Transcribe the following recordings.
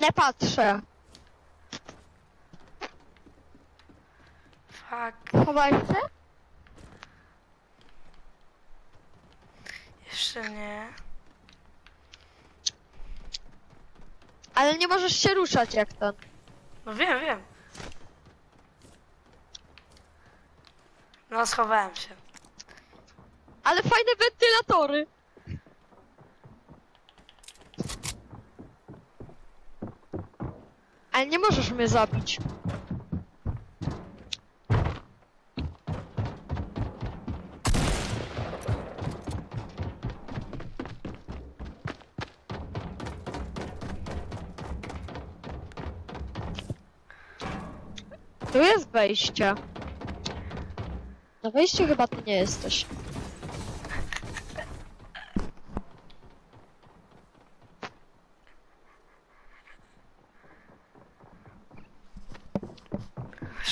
Nie patrzę. Fuck. Chowaj się? Jeszcze nie. Ale nie możesz się ruszać jak ten. No wiem, wiem. No schowałem się. Ale fajne wentylatory. Ale nie możesz mnie zabić. Tu jest wejście. Na wejściu chyba ty nie jesteś.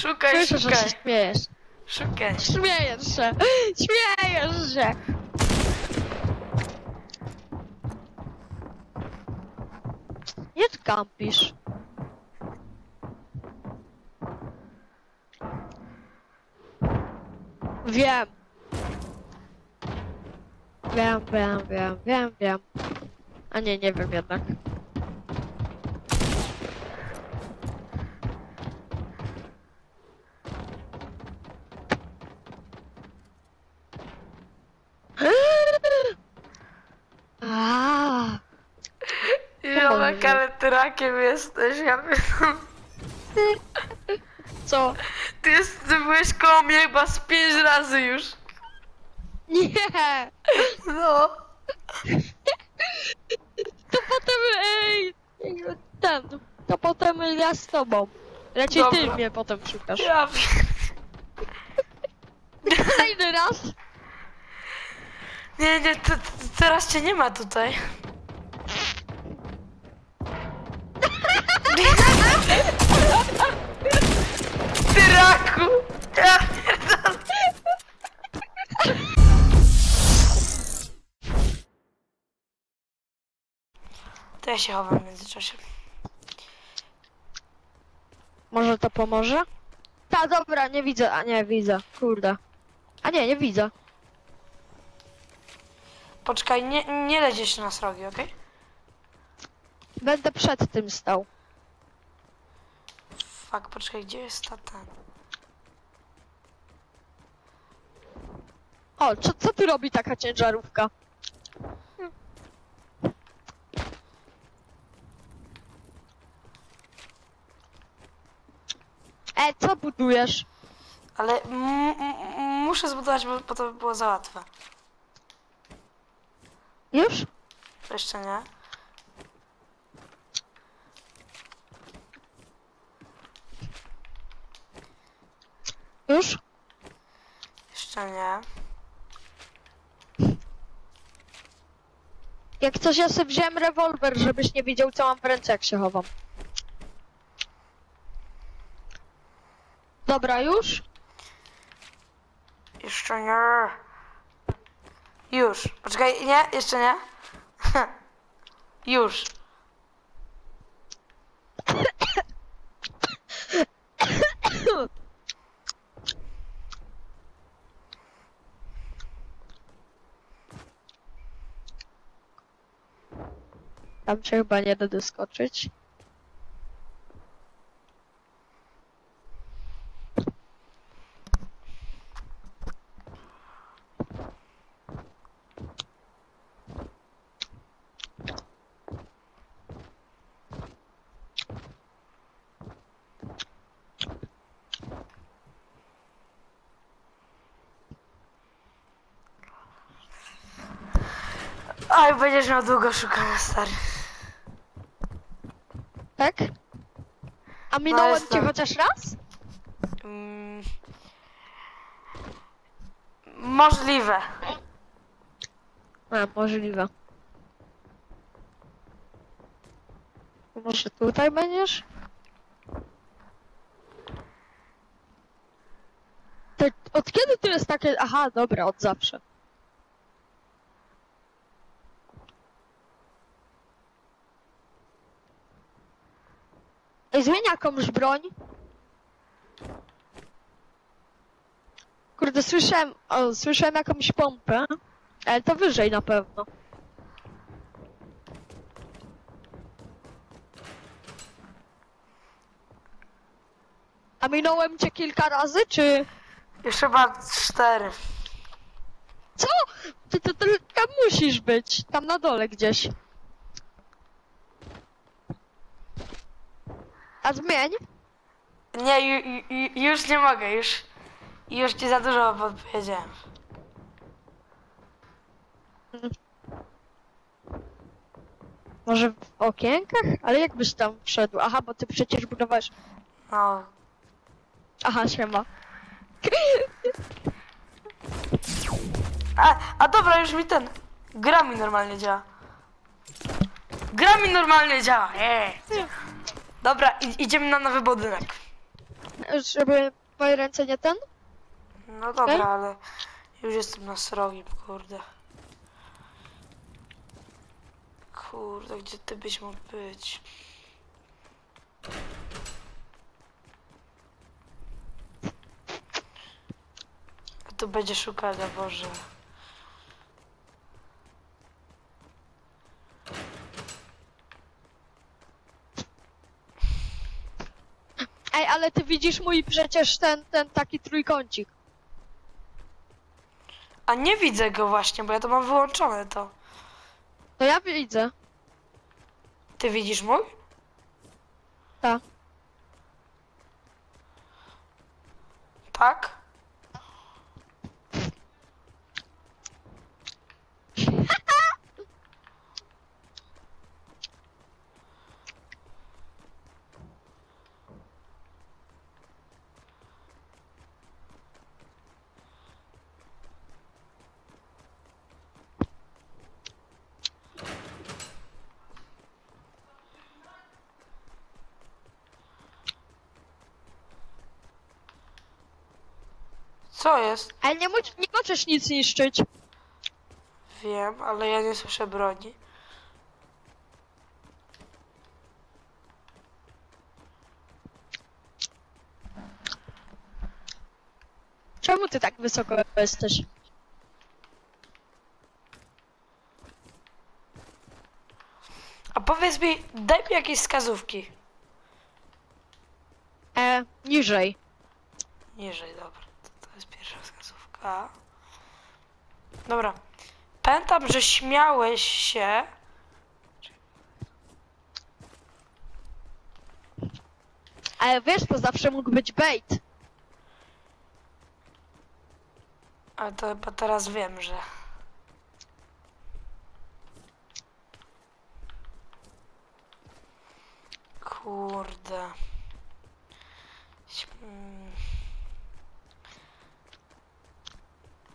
Szukaj, Słyszę, że się śmiejesz. Szukaj. Śmiejesz się. Śmiejesz się. Nie kampisz. Wiem. Wiem, wiem, wiem, wiem, wiem. A nie, nie wiem jednak. A, Ziomek, ale ty rakiem jesteś, ja wiem. co? Ty, jest, ty byłeś koło mnie chyba z pięć razy już. Nie! No. To potem ej, ten, to potem ja z tobą. Raczej ty Dobra. mnie potem szukasz. Ja wiem. Kolejny raz. Nie, nie, te, te, teraz cię nie ma tutaj. Ty raku! Ja pierdolę. To ja się chowam w międzyczasie. Może to pomoże? Ta, dobra, nie widzę, a nie widzę, kurde. A nie, nie widzę. Poczekaj, nie, nie leć jeszcze na srogi, okej? Będę przed tym stał. Fuck, poczekaj, gdzie jest ta ten? O, co, co tu robi taka ciężarówka? E, co budujesz? Ale muszę zbudować, bo, bo to by było za łatwe. Już? Jeszcze nie. Już? Jeszcze nie. Jak coś ja sobie wziąłem rewolwer, żebyś nie wiedział co mam w ręce jak się chowam. Dobra, już? Jeszcze nie. Już. Poczekaj, nie, jeszcze nie. Już. Tam się chyba nie da doskoczyć. Oj, będziesz miał długo szukania, stary. Tak? A minąłem cię jestem. chociaż raz? Mm. Możliwe. A, możliwe. Może tutaj będziesz? To, od kiedy tu jest takie... Aha, dobra, od zawsze. Ej, Zmień jakąś broń. Kurde, słyszałem, o, słyszałem jakąś pompę, ale to wyżej na pewno. A minąłem cię kilka razy, czy... Już chyba cztery. Co? Ty, ty, ty tam musisz być, tam na dole gdzieś. A zmień. Nie, ju, ju, już nie mogę, już, już ci za dużo podpowiedziałem. Może w okienkach? Ale jak byś tam wszedł? Aha, bo ty przecież budowałeś... No, Aha, siema. A, a dobra, już mi ten. Gra mi normalnie działa. Gra mi normalnie działa. Eee. Dobra, i, idziemy na nowy budynek. Żeby moje ręce nie ten? No dobra, Okej. ale już jestem na srogim, kurde. Kurde, gdzie ty byś mógł być? Tu będzie szukania, Boże. Ej, ale ty widzisz mój przecież ten, ten taki trójkącik. A nie widzę go właśnie, bo ja to mam wyłączone to. No ja widzę. Ty widzisz mój? Tak. Tak? Co jest? Ale nie, mo- nie możesz nic niszczyć. Wiem, ale ja nie słyszę broni. Czemu ty tak wysoko jesteś? A powiedz mi, daj mi jakieś wskazówki. E, niżej. Niżej, dobra. To, to jest pierwsza wskazówka. Dobra. Pamiętam, że śmiałeś się. Ale wiesz, to zawsze mógł być bait. Ale to chyba teraz wiem, że. Kurde. Mm,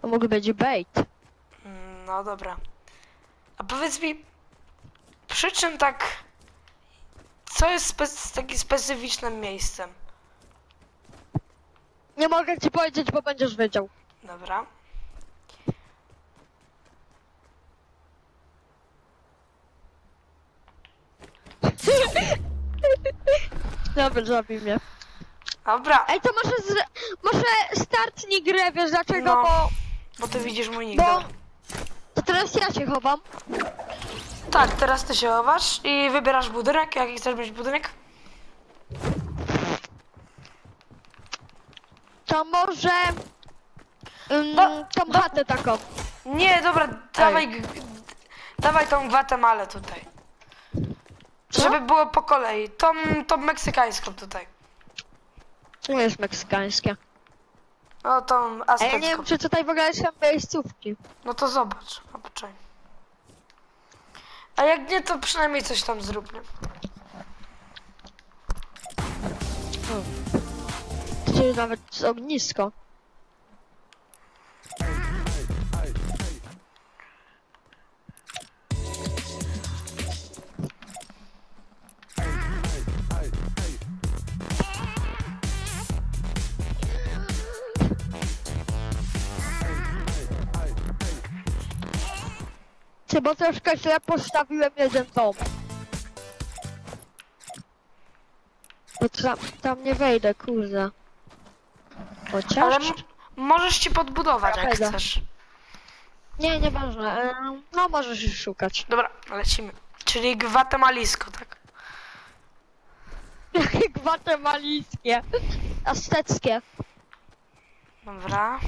To mógł być bait. No dobra. A powiedz mi, przy czym tak. Co jest spe- takim specyficznym miejscem? Nie mogę ci powiedzieć, bo będziesz wiedział. Dobra. Dobra, zabij mnie. Dobra, Ej, to może, z... może startnij grę, wiesz dlaczego, No. bo... bo ty widzisz mój nick. Bo... Dobra. To teraz ja się chowam. Tak, teraz ty się chowasz i wybierasz budynek. Jaki chcesz mieć budynek? To może... Ym, No, tą no. chatę taką. Nie, dobra, dawaj, g- dawaj tą Gwatemalę tutaj. Co? Żeby było po kolei. Tą, tą meksykańską tutaj. To nie jest meksykańskie. No tą A ja nie wiem, czy tutaj w ogóle są miejscówki. No to zobacz, no poczekaj. A jak nie, to przynajmniej coś tam zróbmy. Czy nawet z ognisko. Czy bo troszkę źle postawiłem jeden dom. Bo tam, tam nie wejdę, kurde. Chociaż... Ale m- możesz ci podbudować, jak chcesz. Nie, nieważne. No możesz już szukać. Dobra, lecimy. Czyli gwatemalisko, tak? Jakie gwatemalijskie. Azteckie. Dobra.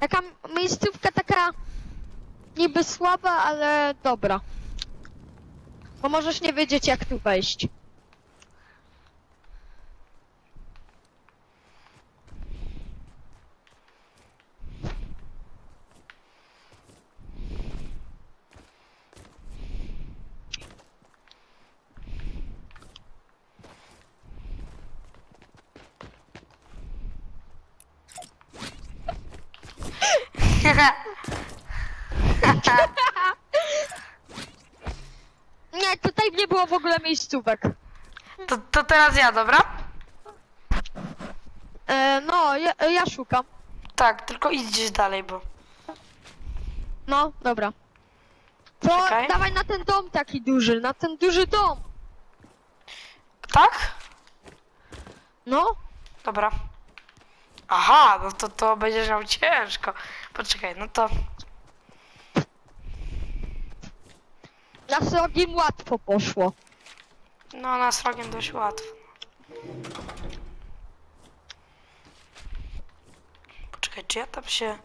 Taka miejscówka taka niby słaba, ale dobra. Bo możesz nie wiedzieć jak tu wejść. Nie, tutaj nie było w ogóle miejscówek. to, to teraz ja, dobra? E, no, ja, ja szukam. Tak, tylko idź gdzieś dalej, bo... No, dobra. To Czekaj. dawaj na ten dom taki duży, na ten duży dom. Tak? No, Dobra. Aha, no to to będziesz miał ciężko. Poczekaj, no to... na srogim łatwo poszło. No, na srogiem dość łatwo. Poczekaj, czy ja tam się...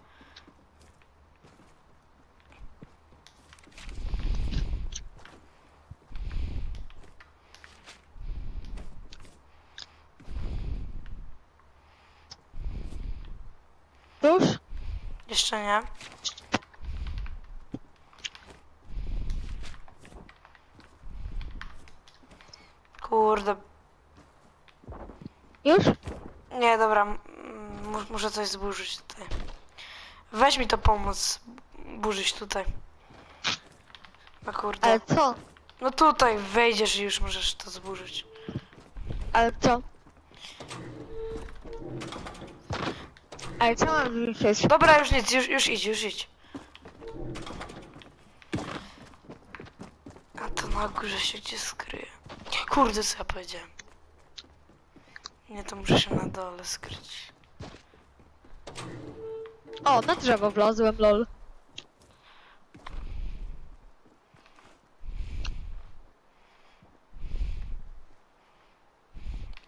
Jeszcze nie. Kurde. Już? Nie, dobra. Muszę coś zburzyć tutaj. Weź mi to pomóc burzyć tutaj. No kurde. Ale co? No tutaj wejdziesz i już możesz to zburzyć. Ale co? Ale co mam? Dobra, już nic, już, już idź, już idź. A to na górze się gdzie skryje. Kurde, co ja powiedziałem. Nie, to muszę się na dole skryć. O, na drzewo wlazłem, lol.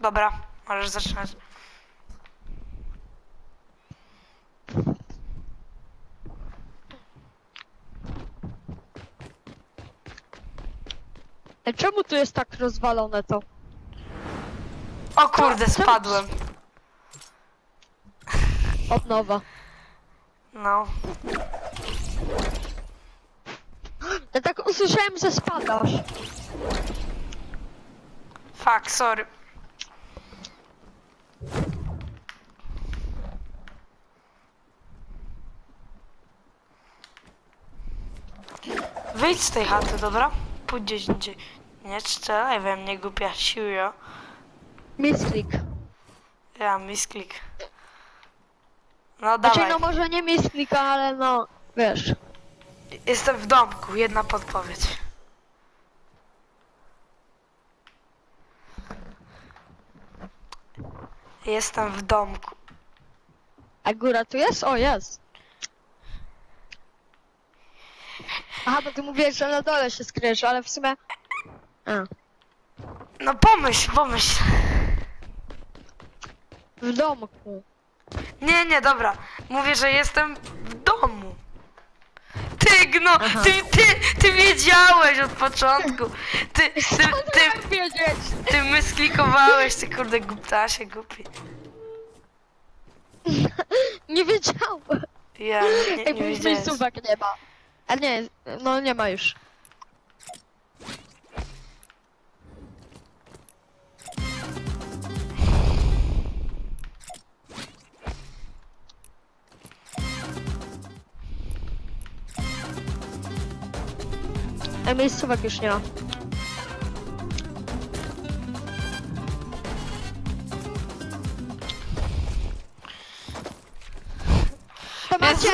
Dobra, możesz zaczynać. E, czemu tu jest tak rozwalone to? O kurde, Co? spadłem. Od nowa. No. Ja tak usłyszałem, że spadasz. Fuck, sorry. Wyjdź z tej chaty, dobra? Pójdź gdzieś indziej. Nie strzelaj we mnie, głupia siujo. Misklik. Ja, misklik. No Znaczy, dawaj. no może nie misklika, ale no, wiesz. Jestem w domku, jedna podpowiedź. Jestem w domku. A góra tu jest? O, jest. Aha, bo ty mówiłeś, że na dole się skryjesz, ale w sumie... A, No pomyśl, pomyśl. w domku. Nie, nie, dobra. Mówię, że jestem w domu. Ty, gno, Aha. ty, ty, ty wiedziałeś od początku. Ty, ty, ty, Jak wiedzieć? ty mysklikowałeś, ty kurde głuptasie, głupi. Nie wiedziałem. Ja nie, Ej, nie bo już wiedziałem. miejscówek nie ma. A nie, no nie ma już. Ej, miejscówek już nie ma. To macie...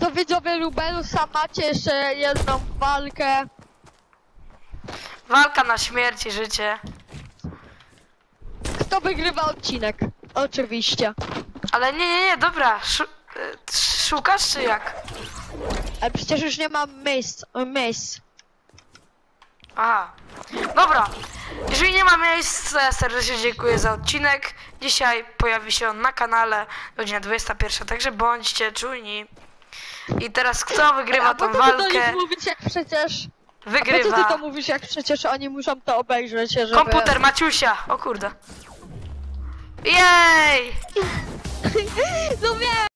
To widzowie Lubelusa macie jeszcze jedną walkę. Walka na śmierć i życie. Kto wygrywa odcinek? Oczywiście. Ale nie, nie, nie, dobra. Szu y, szukasz czy jak? Ale przecież już nie mam miejsc. Miejsc. Aha. Dobra. Jeżeli nie ma miejsc, to ja serdecznie dziękuję za odcinek. Dzisiaj pojawi się on na kanale, godzina 21, także bądźcie czujni. I teraz kto wygrywa A po tą co ty do walkę? nich mówisz jak przecież... Po co ty Wygrywa to mówisz jak przecież oni muszą to obejrzeć, żeby... komputer Maciusia. O kurde. Jej! No wiem!